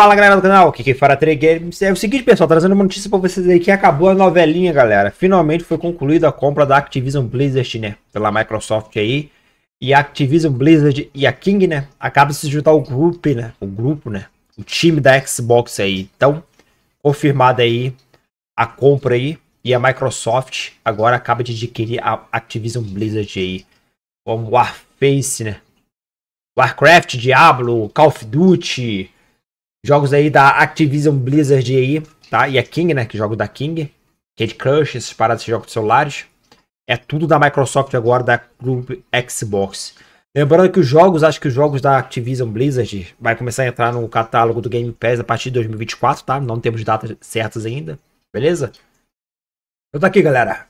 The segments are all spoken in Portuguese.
Fala galera do canal, aqui quem fala é Games. É o seguinte pessoal, trazendo uma notícia pra vocês aí que acabou a novelinha galera. Finalmente foi concluída a compra da Activision Blizzard, né, pela Microsoft aí. E a Activision Blizzard e a King, né, acabam de se juntar ao grupo, né, o grupo, né, o time da Xbox aí. Então, confirmada aí a compra aí. E a Microsoft agora acaba de adquirir a Activision Blizzard aí. Como Warface, né, Warcraft, Diablo, Call of Duty... Jogos aí da Activision Blizzard aí, tá? E a King, né? Que jogo da King. Candy Crush, esses paradas de jogos de celulares. É tudo da Microsoft agora, da Group Xbox. Lembrando que os jogos, acho que os jogos da Activision Blizzard vai começar a entrar no catálogo do Game Pass a partir de 2024, tá? Não temos datas certas ainda, beleza? Então tá aqui, galera.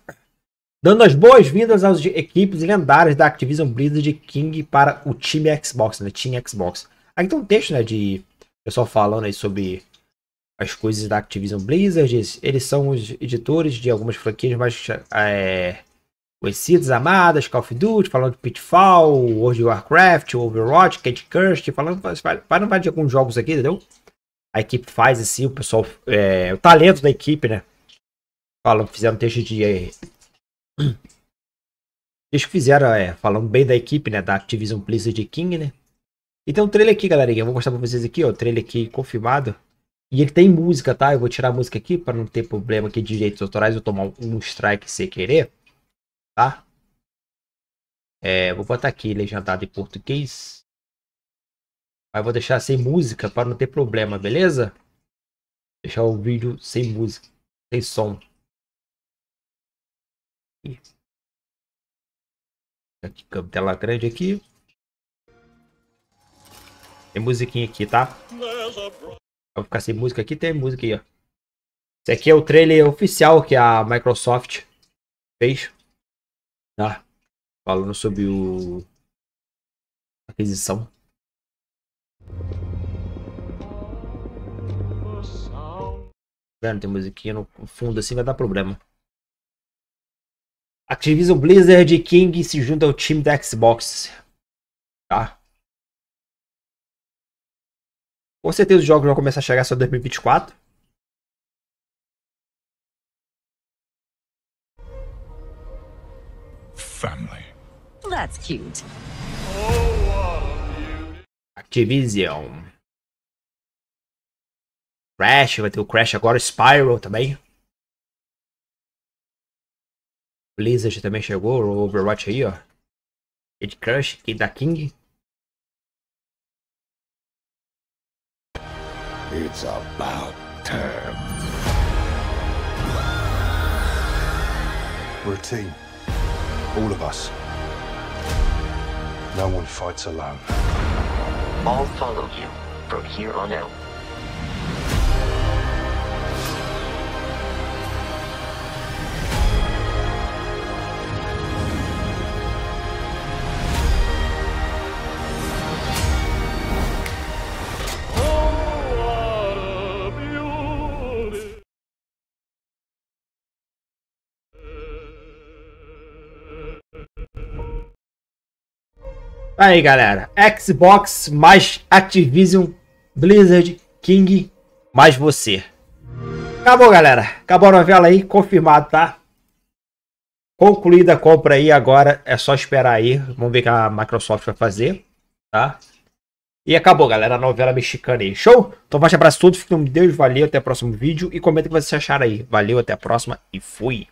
Dando as boas-vindas às equipes lendárias da Activision Blizzard King para o time Xbox, né? Team Xbox. Aqui tem um texto, né, de pessoal falando aí sobre as coisas da Activision Blizzard. Eles são os editores de algumas franquias mais é, conhecidas, amadas, Call of Duty, falando de Pitfall, World of Warcraft, Overwatch, Candy Crush, falando para não de alguns jogos aqui, entendeu? A equipe faz assim, o pessoal, é, o talento da equipe, né? Falam, fizeram texto de é, Eles fizeram, é, falando bem da equipe, né, da Activision Blizzard King, né? E tem um trailer aqui, galerinha. Eu vou mostrar pra vocês aqui, ó. Trailer aqui confirmado. E ele tem música, tá? Eu vou tirar a música aqui para não ter problema aqui de direitos autorais. Eu tomar um strike sem querer. Tá? É, vou botar aqui legendado em português. Mas vou deixar sem música para não ter problema, beleza? Deixar o vídeo sem música, sem som. Aqui, tela grande aqui. Tem musiquinha aqui, tá? Vou ficar sem música aqui, tem música aí, ó. Esse aqui é o trailer oficial que a Microsoft fez. Tá? Falando sobre o... Aquisição. Vendo, tem musiquinha no fundo assim, vai dar problema. Activision Blizzard King se junta ao time da Xbox. Tá? Com certeza os jogos vão começar a chegar só em 2024. Family. That's cute. Activision. Crash, vai ter o Crash agora, Spyro também. Blizzard também chegou, o Overwatch aí, ó. Kid Crush, Kid da King. It's about time. We're a team. All of us. No one fights alone. I'll follow you from here on out. Aí, galera. Xbox mais Activision, Blizzard, King, mais você. Acabou, galera. Acabou a novela aí, confirmado, tá? Concluída a compra aí, agora é só esperar aí. Vamos ver o que a Microsoft vai fazer, tá? E acabou, galera, a novela mexicana aí. Show? Então, forte abraço a todos, fiquem com Deus, valeu, até o próximo vídeo. E comenta o que vocês acharam aí. Valeu, até a próxima e fui.